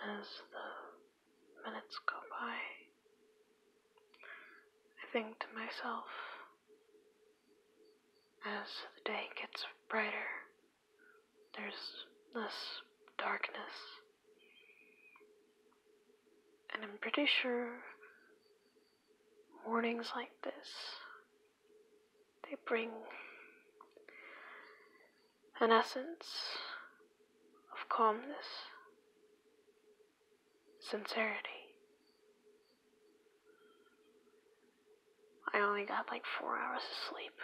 as the minutes go by. I think to myself, as the day gets brighter, there's less darkness. And I'm pretty sure mornings like this, they bring an essence of calmness, sincerity. I only got like four hours of sleep,